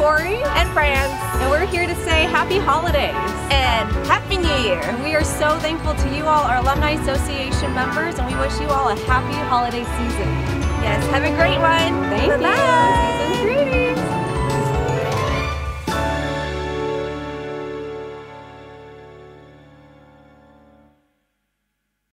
Tori and France. And we're here to say happy holidays and happy new year. We are so thankful to you all, our Alumni Association members, and we wish you all a happy holiday season. Yes, have a great one.